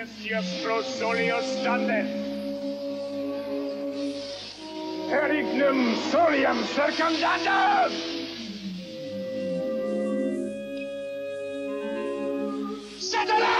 Monsieur Prosolio standet. Per ignum solium circumdandum! Satanas!